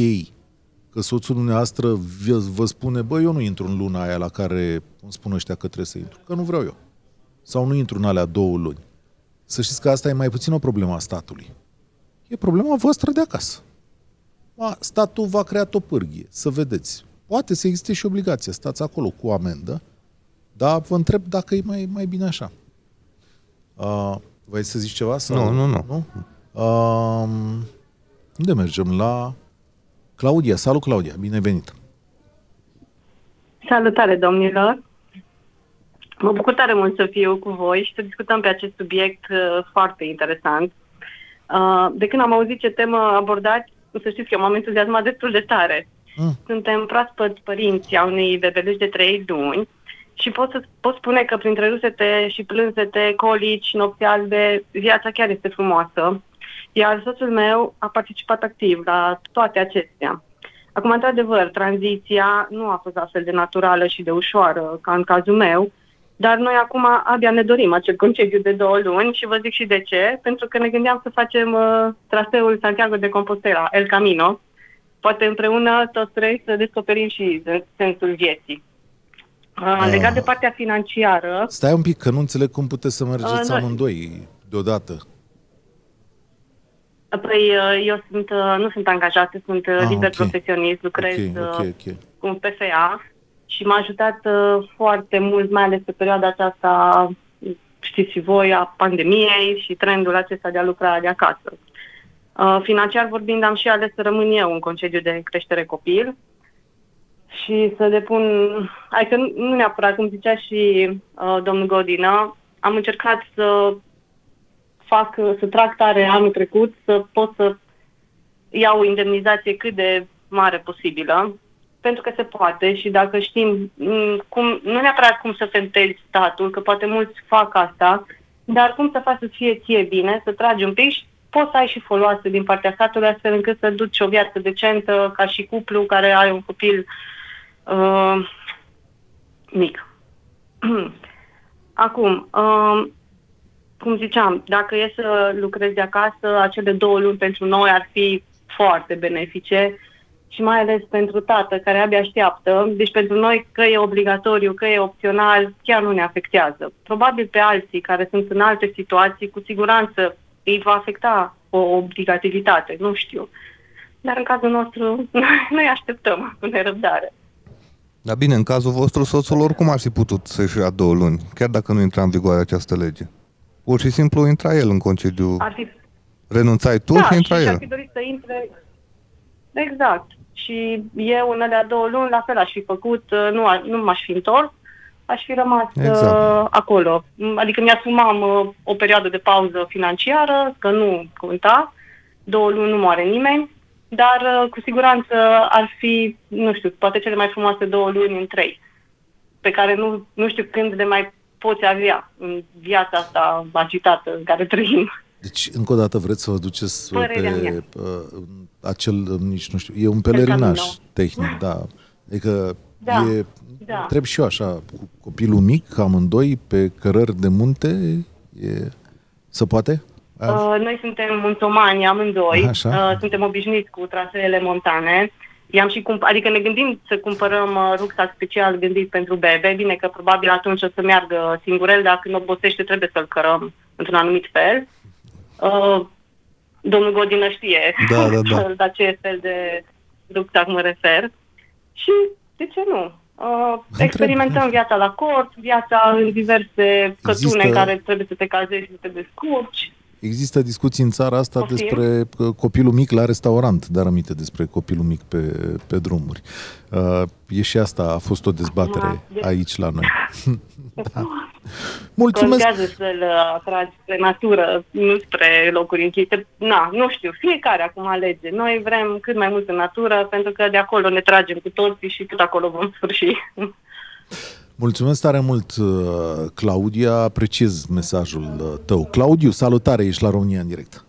că soțul dumneavoastră vă, vă spune, bă, eu nu intru în luna aia la care îmi spun ăștia că trebuie să intru, că nu vreau eu. Sau nu intru în alea două luni. Să știți că asta e mai puțin o problemă a statului. E problema voastră de acasă. a, statul va crea o pârghie, să vedeți. Poate să existe și obligație, stați acolo cu amendă, dar vă întreb dacă e mai, mai bine așa. Uh, Vrei să zici ceva? Sau? Nu, nu, nu. nu? Uh, unde mergem? La Claudia. Salut, Claudia. Bine venit. Salutare, domnilor. Mă bucur tare mult să fiu cu voi și să discutăm pe acest subiect uh, foarte interesant. Uh, de când am auzit ce temă abordați, să știți că eu m-am entuziasmat destul de tare. Mm. Suntem proaspăt părinți a unei bebeluși de 3 luni și pot, să, pot spune că printre rusete și plânsete, colici, nopți albe, viața chiar este frumoasă. Iar soțul meu a participat activ la toate acestea. Acum, într-adevăr, tranziția nu a fost astfel de naturală și de ușoară ca în cazul meu, dar noi acum abia ne dorim acel concediu de două luni și vă zic și de ce, pentru că ne gândeam să facem uh, traseul Santiago de Compostela, El Camino, poate împreună toți trei să descoperim și sensul vieții. Uh, legat de partea financiară... Stai un pic, că nu înțeleg cum puteți să mergeți uh, amândoi deodată. Păi uh, eu sunt, uh, nu sunt angajată, sunt uh, ah, liber okay. profesionist, lucrez okay, okay, okay. cu un PFA și m-a ajutat foarte mult, mai ales pe perioada aceasta, știți și voi, a pandemiei și trendul acesta de a lucra de acasă. Financiar vorbind, am și ales să rămân eu în concediu de creștere copil și să depun, adică nu, nu neapărat, cum zicea și uh, domnul Godină, am încercat să fac, să trag tare anul trecut, să pot să iau o indemnizație cât de mare posibilă, pentru că se poate și dacă știm, mm, cum, nu neapărat cum să fentezi statul, că poate mulți fac asta, dar cum să faci să fie ție bine, să tragi un pic și poți să ai și foloase din partea statului astfel încât să duci o viață decentă ca și cuplu care are un copil uh, mic. (clears throat) Acum, uh, cum ziceam, dacă e să lucrezi de acasă, acele două luni pentru noi ar fi foarte benefice și mai ales pentru tată care abia așteaptă. Deci pentru noi că e obligatoriu, că e opțional, chiar nu ne afectează. Probabil pe alții care sunt în alte situații, cu siguranță îi va afecta o obligativitate, nu știu. Dar în cazul nostru, (laughs) noi așteptăm cu nerăbdare. Dar bine, în cazul vostru, soțul oricum ar fi putut să-și ia două luni, chiar dacă nu intra în vigoare această lege. Pur și simplu intra el în concediu. Ar fi... Renunțai tu da, și intra și el. ar fi dorit să intre... Exact. Și eu în alea două luni la fel aș fi făcut, uh, nu, nu m-aș fi întors, aș fi rămas exact. uh, acolo. Adică mi-asumam uh, o perioadă de pauză financiară, că nu conta, două luni nu moare nimeni, dar uh, cu siguranță ar fi, nu știu, poate cele mai frumoase două luni în trei, pe care nu, nu știu când de mai poți avea în viața asta agitată în care trăim. Deci, încă o dată vreți să vă duceți Părerea pe uh, acel, nici nu știu, e un pelerinaj tehnic, da. Adică da, e, da. întreb și eu așa, cu copilul mic, amândoi, pe cărări de munte, e, se poate? Uh, noi suntem muntomani amândoi, Așa. Uh, suntem obișnuiți cu traseele montane. I-am și cump- adică ne gândim să cumpărăm uh, rucsac special gândit pentru bebe. Bine că probabil atunci o să meargă singurel, dar când obosește trebuie să-l cărăm într-un anumit fel. Uh, domnul Godină știe da, da, da. (laughs) la ce fel de rucsac mă refer. Și de ce nu? Uh, experimentăm viața la cort, viața în diverse cătune Există... în care trebuie să te cazezi și să te descurci. Există discuții în țara asta Poftim? despre copilul mic la restaurant, dar aminte despre copilul mic pe, pe drumuri. Uh, e și asta, a fost o dezbatere aici la noi. (laughs) (laughs) da. Mulțumesc! Contează să-l atragi spre natură, nu spre locuri închise. Na, nu știu, fiecare acum alege. Noi vrem cât mai mult în natură, pentru că de acolo ne tragem cu toții și tot acolo vom sfârși. (laughs) Mulțumesc tare mult, uh, Claudia. Apreciez mesajul uh, tău. Claudiu, salutare, ești la România în direct.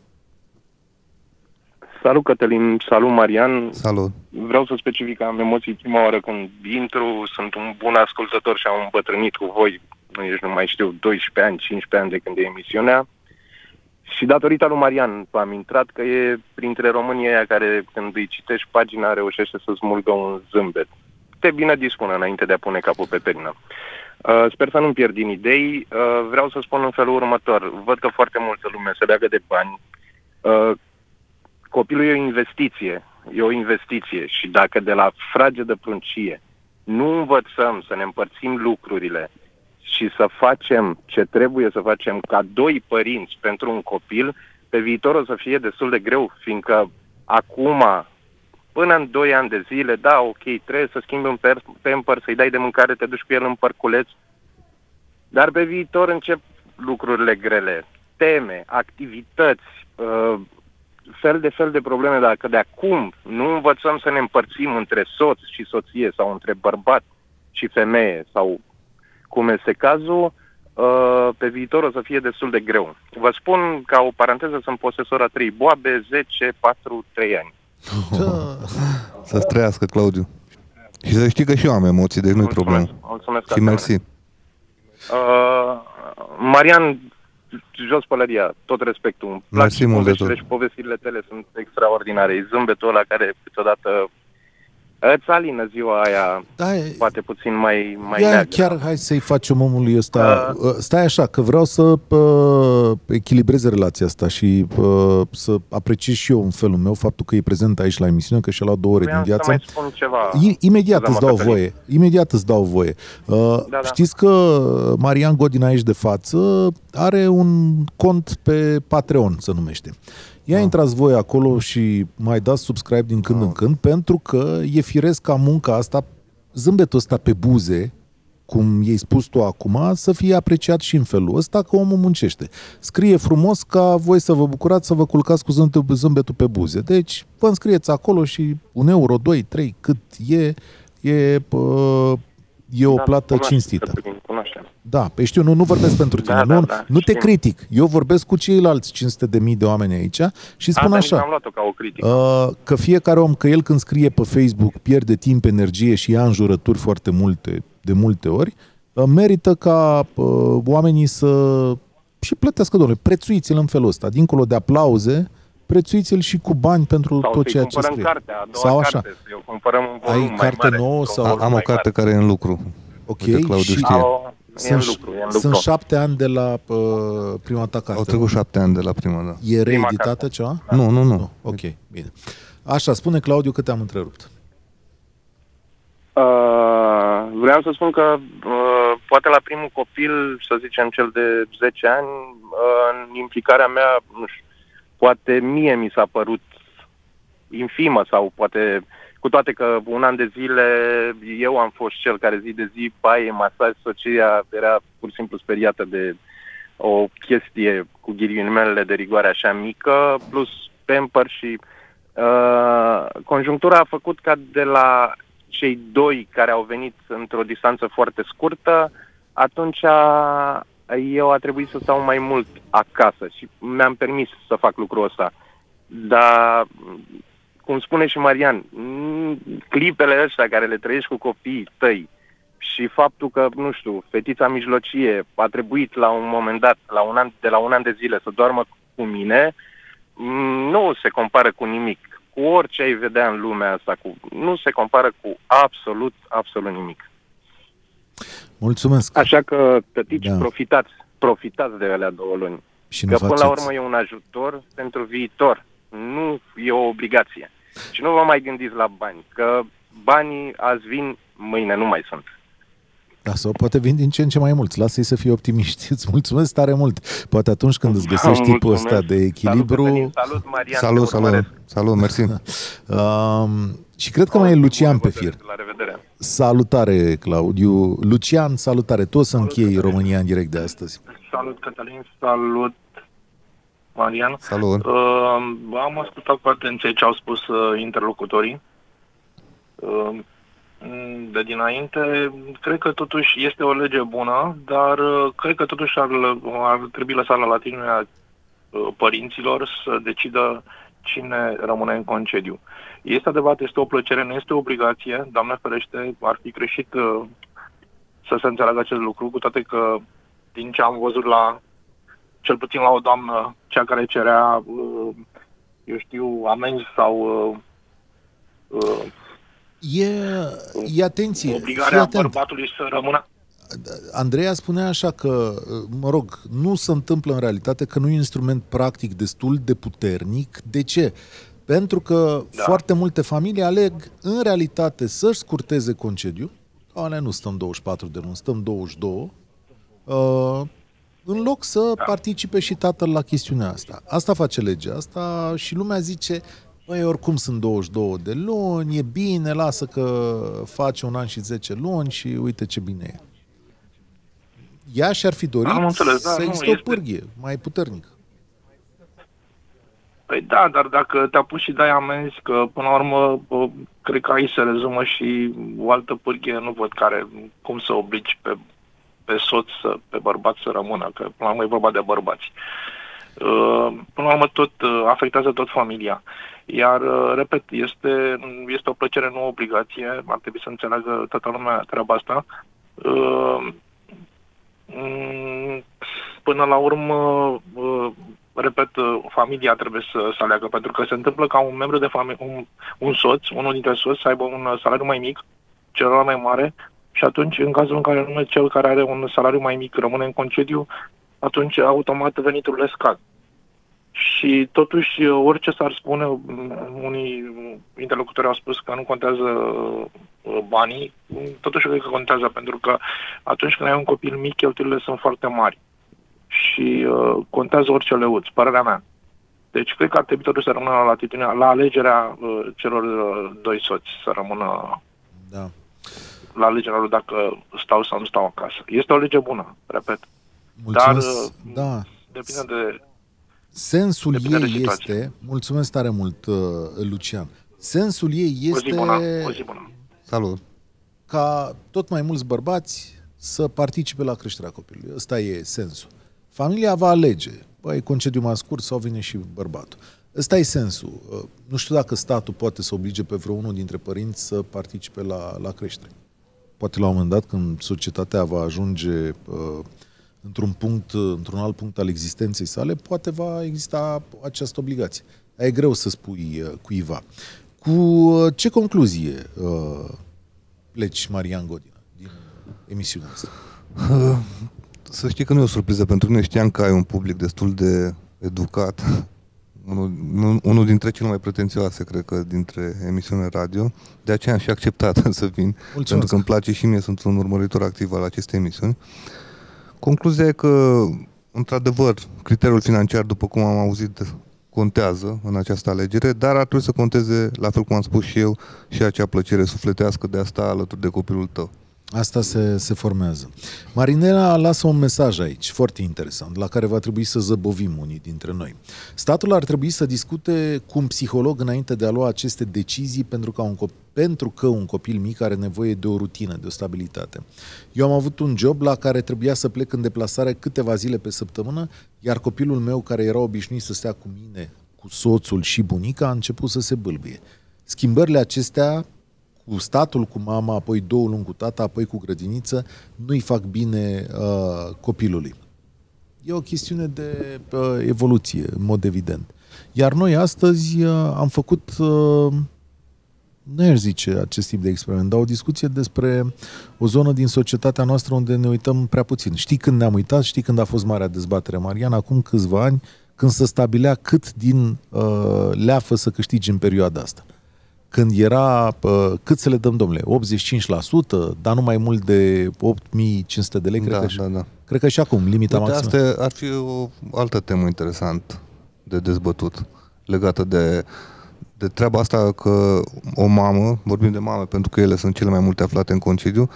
Salut, Cătălin. Salut, Marian. Salut. Vreau să specific că am emoții prima oară când intru. Sunt un bun ascultător și am îmbătrânit cu voi, nici nu mai știu, 12 ani, 15 ani de când e emisiunea. Și datorită lui Marian am intrat că e printre românii aia care când îi citești pagina reușește să smulgă un zâmbet te bine dispună înainte de a pune capul pe perină. Uh, sper să nu-mi pierd din idei. Uh, vreau să spun în felul următor. Văd că foarte multă lume se leagă de bani. Uh, copilul e o investiție. e o investiție și dacă de la frage de pruncie nu învățăm să ne împărțim lucrurile și să facem ce trebuie să facem ca doi părinți pentru un copil, pe viitor o să fie destul de greu, fiindcă acum, până în 2 ani de zile, da, ok, trebuie să schimbi un pamper, să-i dai de mâncare, te duci cu el în parculeț, dar pe viitor încep lucrurile grele, teme, activități, uh, fel de fel de probleme. Dacă de acum nu învățăm să ne împărțim între soț și soție sau între bărbat și femeie sau cum este cazul, uh, pe viitor o să fie destul de greu. Vă spun, ca o paranteză, sunt posesor a 3 boabe, 10, 4, 3 ani. Da. Să trăiască, Claudiu. Și să știi că și eu am emoții, deci nu-i problemă. Mulțumesc. Și mersi. Uh, Marian, jos pălăria, tot respectul. Îmi plac Mersi mult de tot. și povestirile tale sunt extraordinare. E zâmbetul ăla care câteodată Îți alină ziua aia, da, poate puțin mai, mai ia, neagră. chiar hai să-i facem omului ăsta. Uh, Stai așa, că vreau să uh, echilibrez relația asta și uh, să apreciez și eu în felul meu faptul că e prezent aici la emisiune, că și-a luat două ore Vreau din viață. Să mai spun ceva. I- imediat îți dau Cătălin. voie. Imediat îți dau voie. Uh, da, da. Știți că Marian Godin aici de față are un cont pe Patreon, se numește. Ia da. intrați voi acolo și mai dați subscribe din când da. în când, pentru că e firesc ca munca asta, zâmbetul ăsta pe buze, cum i-ai spus tu acum, să fie apreciat și în felul ăsta că omul muncește. Scrie frumos ca voi să vă bucurați să vă culcați cu zâmbetul pe buze. Deci vă înscrieți acolo și un euro, doi, trei, cât e, e pă, e o da, plată cinstită. Da, pe știu, nu, nu vorbesc pentru tine, da, nu, da, da, nu te critic. Eu vorbesc cu ceilalți 500 de mii de oameni aici și spun Asta așa, am luat-o ca o critică. Uh, că fiecare om, că el când scrie pe Facebook pierde timp, energie și ia înjurături foarte multe, de multe ori, uh, merită ca uh, oamenii să și plătească, domnule, prețuiți-l în felul ăsta, dincolo de aplauze, prețuiți-l și cu bani pentru sau tot ceea ce scrie. Cartea, a doua sau așa. Carte, eu cumpărăm un volum Ai mai carte mare, nouă sau... Am o carte care e în lucru. Ok, Uite, Claudiu și știe. Au, e sunt, în lucru, e în lucru. sunt șapte ani de la uh, prima ta carte. Au trecut șapte ani de la prima, da. E Prima reeditată carte. ceva? Nu, nu, nu. Nu. Ok, bine. Așa, spune Claudiu că te-am întrerupt. Uh, vreau să spun că uh, poate la primul copil, să zicem cel de 10 ani, uh, în implicarea mea, nu știu, poate mie mi s-a părut infimă sau poate, cu toate că un an de zile eu am fost cel care zi de zi, baie, masaj, soția era pur și simplu speriată de o chestie cu ghilimele de rigoare așa mică, plus pamper și uh, conjunctura a făcut ca de la cei doi care au venit într-o distanță foarte scurtă, atunci a, eu a trebuit să stau mai mult acasă și mi-am permis să fac lucrul ăsta. Dar, cum spune și Marian, m, clipele astea care le trăiești cu copiii tăi și faptul că, nu știu, fetița mijlocie a trebuit la un moment dat, la un an, de la un an de zile, să doarmă cu mine, m, nu se compară cu nimic cu orice ai vedea în lumea asta, cu, nu se compară cu absolut, absolut nimic. Mulțumesc. Așa că, tătici, Da. da. profitați, profitați de alea două luni. Și nu că până la faceți. urmă e un ajutor pentru viitor, nu e o obligație. Și nu vă mai gândiți la bani, că banii azi vin, mâine nu mai sunt. Da, sau poate vin din ce în ce mai mulți. Lasă-i să fie optimiști. (laughs) Îți mulțumesc tare mult. Poate atunci când îți găsești tipul Mulțumesc. ăsta de echilibru... Salut, Cătălin, salut Marian, Salut, te salut, urmăresc. salut, mersi. (laughs) Um, și cred că mai e Lucian pe fir. La revedere. Salutare, Claudiu. Lucian, salutare. Tu o să închei România în direct de astăzi. Salut, Cătălin, salut, Marian. Salut. Uh, am ascultat cu atenție ce au spus uh, interlocutorii. Uh, de dinainte, cred că totuși este o lege bună, dar uh, cred că totuși ar, ar trebui lăsat la latitudinea uh, părinților să decidă cine rămâne în concediu. Este adevărat, este o plăcere, nu este o obligație. Doamne ferește, ar fi greșit uh, să se înțeleagă acest lucru, cu toate că din ce am văzut la, cel puțin la o doamnă, cea care cerea, uh, eu știu, amenzi sau uh, uh, E, e atenție. fii obligarea atent. bărbatului să rămână. Andreea spunea așa că, mă rog, nu se întâmplă în realitate că nu e un instrument practic destul de puternic. De ce? Pentru că da. foarte multe familii aleg în realitate să-și scurteze concediu, alea nu stăm 24 de luni, stăm 22, uh, în loc să da. participe și tatăl la chestiunea asta. Asta face legea asta și lumea zice, Băi, oricum sunt 22 de luni, e bine, lasă că face un an și 10 luni și uite ce bine e. Ea și-ar fi dorit Am înțeles, da, să existe este... o pârghie mai puternică. Păi da, dar dacă te-a pus și dai amenzi, că până la urmă cred că aici se rezumă și o altă pârghie, nu văd care, cum să obligi pe, pe soț, să, pe bărbat să rămână, că până la urmă e vorba de bărbați. Uh, până la urmă tot uh, afectează tot familia. Iar, uh, repet, este, este o plăcere, nu o obligație, ar trebui să înțeleagă toată lumea treaba asta. Mm, până la urmă, repet, familia trebuie să, să aleagă, pentru că se întâmplă ca un membru de familie, un, un soț, unul dintre soți, să aibă un salariu mai mic, celălalt mai mare, și atunci, în cazul în care numai cel care are un salariu mai mic rămâne în concediu, atunci automat veniturile scad. Și totuși, orice s-ar spune, unii interlocutori au spus că nu contează uh, banii, totuși cred că contează, pentru că atunci când ai un copil mic, cheltuielile sunt foarte mari. Și uh, contează orice leuț, părerea mea. Deci cred că ar trebui totuși să rămână la latitudinea, la alegerea uh, celor uh, doi soți, să rămână da. la alegerea lor dacă stau sau nu stau acasă. Este o lege bună, repet. Mulțumesc. Dar uh, da. depinde de Sensul depinde ei de este, mulțumesc tare mult, uh, Lucian, sensul ei este... O zi bună, o zi bună. Salut. Ca tot mai mulți bărbați să participe la creșterea copilului. Ăsta e sensul. Familia va alege, băi, concediu mai scurt sau vine și bărbatul. Ăsta e sensul. Uh, nu știu dacă statul poate să oblige pe vreunul dintre părinți să participe la, la creștere. Poate la un moment dat, când societatea va ajunge uh, într-un punct, într-un alt punct al existenței sale, poate va exista această obligație. Dar e greu să spui uh, cuiva. Cu uh, ce concluzie uh, pleci, Marian Godina, din emisiunea asta? Uh, să știi că nu e o surpriză pentru mine. Știam că ai un public destul de educat. Unul, unul dintre cele mai pretențioase, cred că, dintre emisiune radio. De aceea am și acceptat (laughs) să vin. Mulțumesc. Pentru că îmi place și mie, sunt un urmăritor activ al acestei emisiuni. Uh, Concluzia e că, într-adevăr, criteriul financiar, după cum am auzit, contează în această alegere, dar ar trebui să conteze, la fel cum am spus și eu, și acea plăcere sufletească de a sta alături de copilul tău. Asta se, se formează. Marinela lasă un mesaj aici, foarte interesant, la care va trebui să zăbovim unii dintre noi. Statul ar trebui să discute cu un psiholog înainte de a lua aceste decizii pentru că un, cop- pentru că un copil mic are nevoie de o rutină, de o stabilitate. Eu am avut un job la care trebuia să plec în deplasare câteva zile pe săptămână, iar copilul meu, care era obișnuit să stea cu mine, cu soțul și bunica, a început să se bâlbâie. Schimbările acestea cu statul, cu mama, apoi două luni cu tata, apoi cu grădiniță, nu-i fac bine uh, copilului. E o chestiune de uh, evoluție, în mod evident. Iar noi astăzi uh, am făcut, uh, nu aș zice acest tip de experiment, dar o discuție despre o zonă din societatea noastră unde ne uităm prea puțin. Știi când ne-am uitat, știi când a fost marea dezbatere, Marian, acum câțiva ani, când se stabilea cât din uh, leafă să câștigi în perioada asta când era, cât să le dăm, domnule, 85%, dar nu mai mult de 8500 de lei, cred, da, că, da, da. cred că și acum, limita Uite, maximă. Asta ar fi o altă temă interesant de dezbătut, legată de, de treaba asta că o mamă, vorbim de mame pentru că ele sunt cele mai multe aflate în concediu,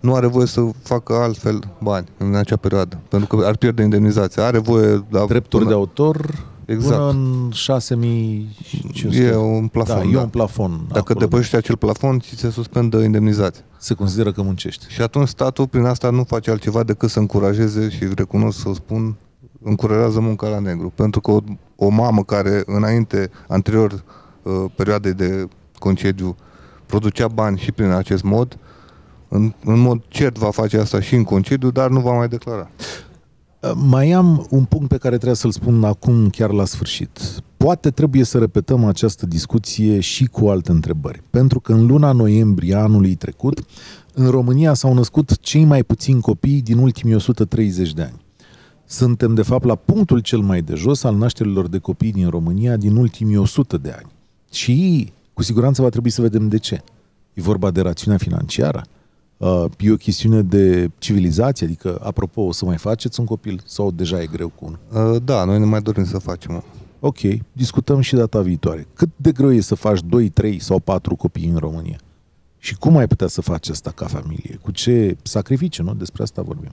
nu are voie să facă altfel bani în acea perioadă, pentru că ar pierde indemnizația. Are voie... Da, Drepturi până... de autor Exact. Până în 6500. E un plafon. Da, da. e un plafon. Dacă acolo. depășești acel plafon, ți se suspendă indemnizația. Se consideră că muncești. Și atunci statul prin asta nu face altceva decât să încurajeze și recunosc să o spun, încurajează munca la negru. Pentru că o, o mamă care înainte, anterior uh, perioadei de concediu, producea bani și prin acest mod, în, în mod cert va face asta și în concediu, dar nu va mai declara. Mai am un punct pe care trebuie să-l spun acum, chiar la sfârșit. Poate trebuie să repetăm această discuție și cu alte întrebări. Pentru că în luna noiembrie anului trecut, în România s-au născut cei mai puțini copii din ultimii 130 de ani. Suntem, de fapt, la punctul cel mai de jos al nașterilor de copii din România din ultimii 100 de ani. și cu siguranță va trebui să vedem de ce. E vorba de rațiunea financiară? Uh, e o chestiune de civilizație? Adică, apropo, o să mai faceți un copil sau deja e greu cu unul? Uh, da, noi ne mai dorim să facem. Ok, discutăm și data viitoare. Cât de greu e să faci 2, 3 sau 4 copii în România? Și cum ai putea să faci asta ca familie? Cu ce sacrificii, nu? Despre asta vorbim.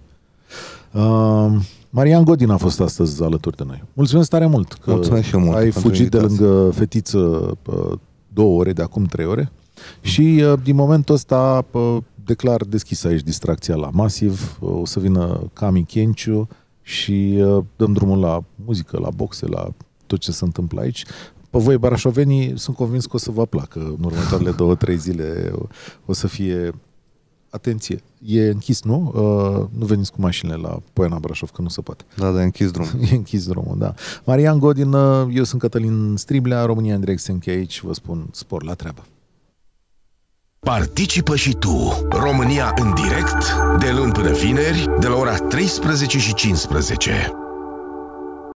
Uh, Marian Godin a fost astăzi alături de noi. Mulțumesc tare mult că Mulțumesc și mult ai fugit de lângă fetiță uh, două ore, de acum trei ore. Și uh, din momentul ăsta uh, declar deschis aici distracția la Masiv. O să vină Cami Kenciu și dăm drumul la muzică, la boxe, la tot ce se întâmplă aici. Pe voi, barașovenii, sunt convins că o să vă placă în următoarele două, trei zile. O să fie atenție, e închis, nu? Uh, nu veniți cu mașinile la Poiana Brașov, că nu se poate. Da, da, e închis drumul. (laughs) e închis drumul, da. Marian Godin, uh, eu sunt Cătălin Striblea, România în direct se încheie aici, vă spun spor la treabă. Participă și tu, România în direct, de luni până vineri, de la ora 13 și 15.